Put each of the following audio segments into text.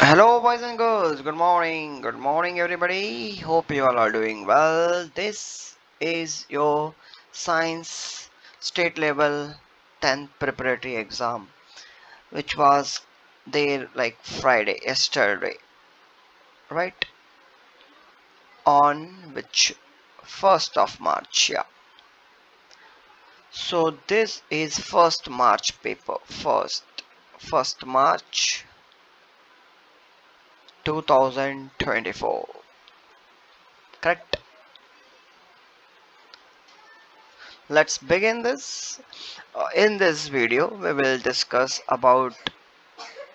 Hello, boys and girls. Good morning. Good morning, everybody. Hope you all are doing well. This is your science state level 10th preparatory exam, which was there like Friday, yesterday, right? On which 1st of March, yeah. So this is 1st March paper. First, 1st March 2024 correct? Let's begin this. Uh, in this video we will discuss about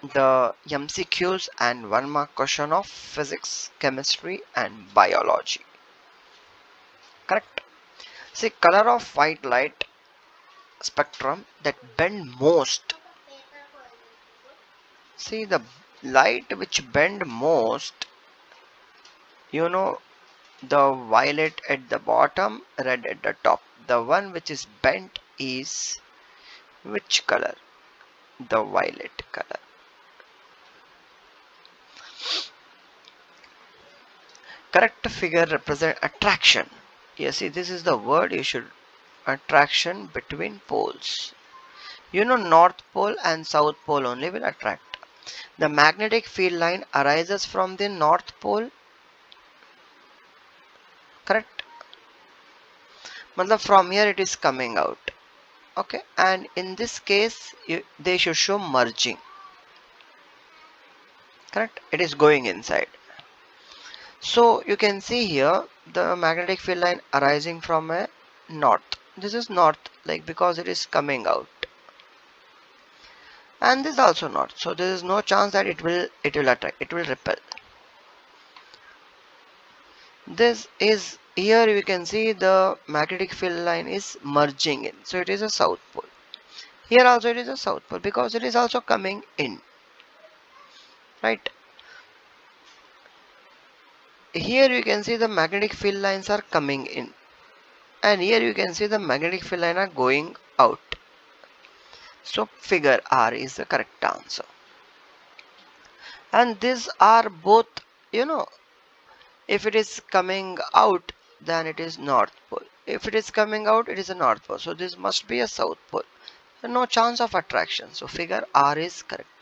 the MCQs and one mark question of physics chemistry and biology. Correct? See color of white light spectrum that bend most. See the light which bend most you know the violet at the bottom red at the top. The one which is bent is which color? The violet color. Correct figure represent attraction. You see this is the word you should attraction between poles. You know north pole and south pole only will attract the magnetic field line arises from the north pole. Correct? Matlab from here it is coming out. Okay? And in this case you, they should show merging. Correct? It is going inside. So you can see here the magnetic field line arising from a north. This is north like because it is coming out and this also not. So there is no chance that it will it will attract it will repel. This is here you can see the magnetic field line is merging in. So it is a south pole. Here also it is a south pole because it is also coming in. Right? Here you can see the magnetic field lines are coming in. And here you can see the magnetic field line are going out so figure R is the correct answer. And these are both, you know, if it is coming out, then it is north pole. If it is coming out, it is a north pole. So this must be a south pole. No chance of attraction. So figure R is correct.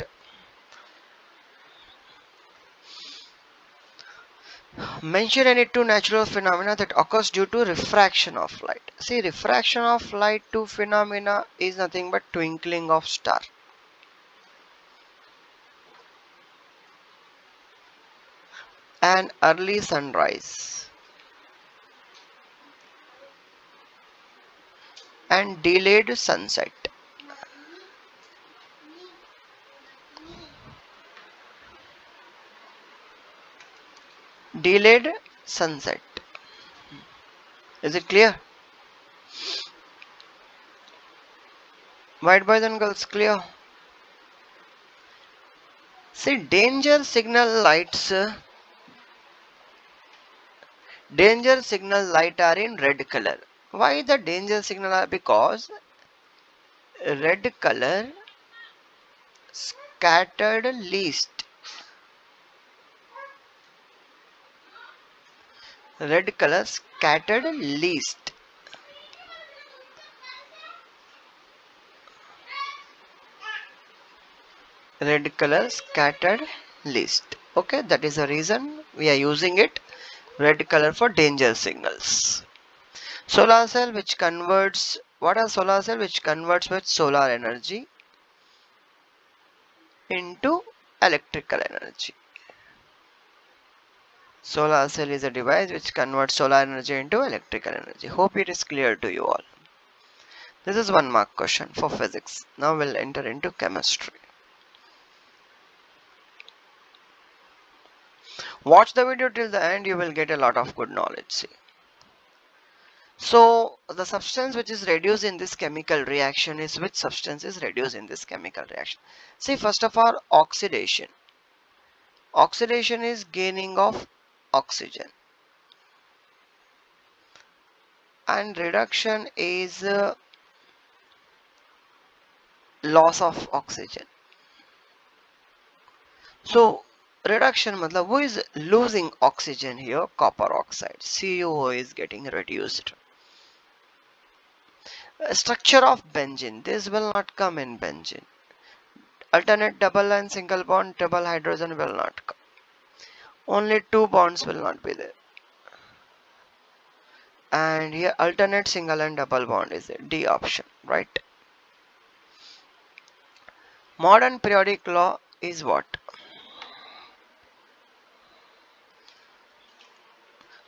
Mention any two natural phenomena that occurs due to refraction of light. See, refraction of light to phenomena is nothing but twinkling of star. And early sunrise. And delayed sunset. Delayed sunset. Is it clear? White boys and girls clear? See danger signal lights uh, danger signal light are in red color. Why the danger signal are? Because red color scattered least red color scattered least. Red color scattered least. Okay that is the reason we are using it. Red color for danger signals. Solar cell which converts what are solar cell which converts with solar energy? Into electrical energy Solar cell is a device which converts solar energy into electrical energy. Hope it is clear to you all. This is one mark question for physics. Now we'll enter into chemistry. Watch the video till the end. You will get a lot of good knowledge. See. So the substance which is reduced in this chemical reaction is which substance is reduced in this chemical reaction. See first of all oxidation. Oxidation is gaining of oxygen. And reduction is uh, loss of oxygen. So reduction matlab who is losing oxygen here? Copper oxide. CuO is getting reduced. Structure of benzene. This will not come in benzene. Alternate double and single bond double hydrogen will not come only two bonds will not be there. And here alternate single and double bond is there D option right? Modern periodic law is what?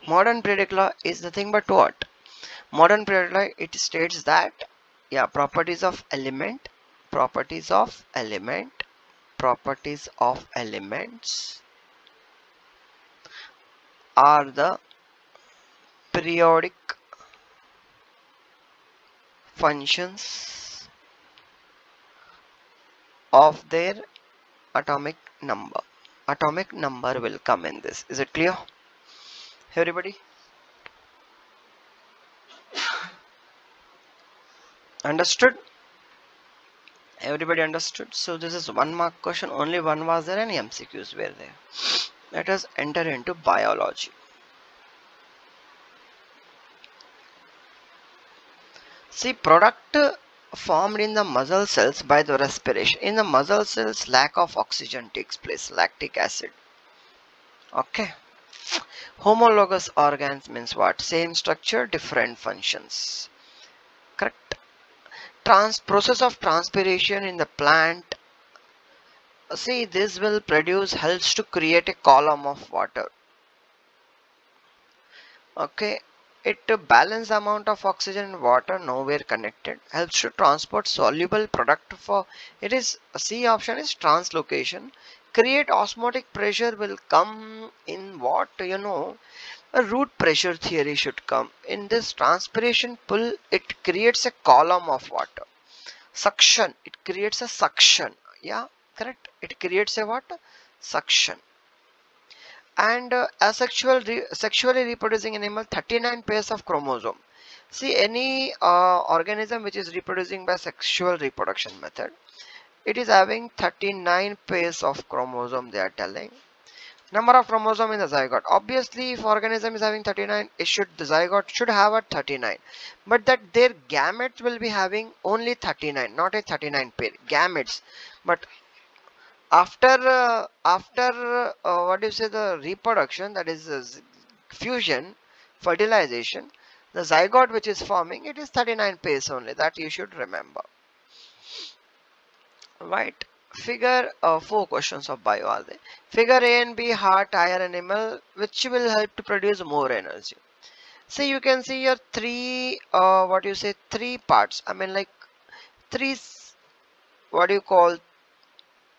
Modern periodic law is nothing but what? Modern periodic law it states that yeah properties of element properties of element properties of elements are the periodic functions of their atomic number. Atomic number will come in this. Is it clear? Everybody? Understood? Everybody understood? So this is one mark question. Only one was there and mcqs were there let us enter into biology. See product formed in the muscle cells by the respiration. In the muscle cells lack of oxygen takes place lactic acid. Okay. Homologous organs means what? Same structure different functions. Correct? Trans process of transpiration in the plant see this will produce helps to create a column of water. Okay? It to balance amount of oxygen and water nowhere connected. Helps to transport soluble product for it is C option is translocation. Create osmotic pressure will come in what you know a root pressure theory should come. In this transpiration pull it creates a column of water. Suction it creates a suction yeah correct. It creates a what? Suction. And uh, asexual re sexually reproducing animal 39 pairs of chromosome. See any uh, organism which is reproducing by sexual reproduction method it is having 39 pairs of chromosome they are telling. Number of chromosome in the zygote. Obviously if organism is having 39 it should the zygote should have a 39 but that their gametes will be having only 39 not a 39 pair gametes. But after uh, after uh, what do you say the reproduction that is uh, fusion fertilization the zygote which is forming it is 39 pairs only that you should remember. Right. Figure uh, four questions of bio are there figure a and b heart tire animal which will help to produce more energy. See you can see your three uh, what you say three parts. I mean like three what do you call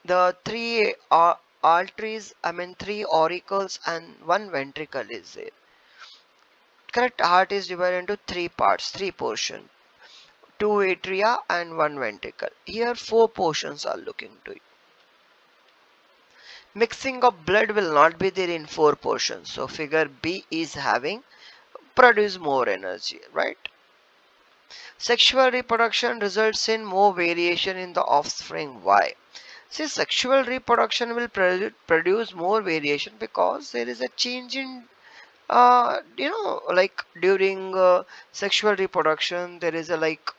the three uh, arteries i mean three auricles and one ventricle is there. Correct heart is divided into three parts three portion two atria and one ventricle. Here four portions are looking to it. Mixing of blood will not be there in four portions. So figure b is having produce more energy right? Sexual reproduction results in more variation in the offspring. Why See, sexual reproduction will produce more variation because there is a change in, uh, you know, like during uh, sexual reproduction, there is a like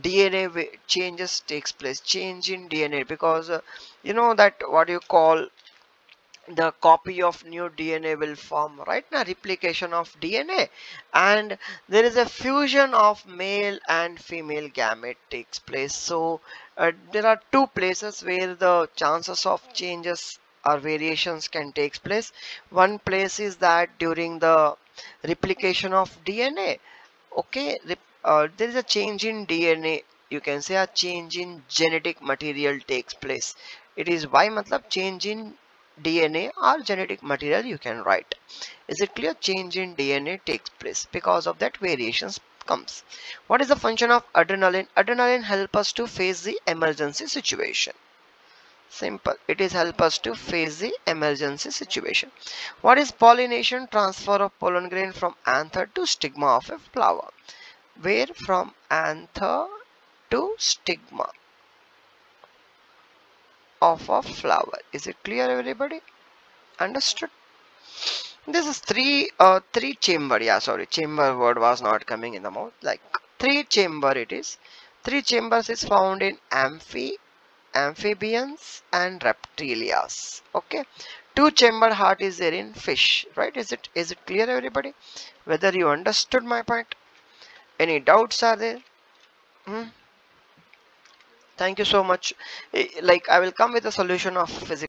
DNA changes takes place, change in DNA because uh, you know that what you call the copy of new DNA will form right? Now replication of DNA and there is a fusion of male and female gamete takes place. So uh, there are two places where the chances of changes or variations can take place. One place is that during the replication of DNA okay? Uh, there is a change in DNA you can say a change in genetic material takes place. It is why matlab change in DNA or genetic material you can write. Is it clear? Change in DNA takes place because of that variations comes. What is the function of adrenaline? Adrenaline help us to face the emergency situation. Simple. It is help us to face the emergency situation. What is pollination? Transfer of pollen grain from anther to stigma of a flower. Where from anther to stigma of a flower is it clear everybody? Understood? This is three uh three chamber. Yeah sorry chamber word was not coming in the mouth. Like three chamber it is. Three chambers is found in amphi amphibians and reptilias. Okay? Two chamber heart is there in fish right? Is it is it clear everybody? Whether you understood my point? Any doubts are there? Hmm? Thank you so much. Eh, like i will come with a solution of physics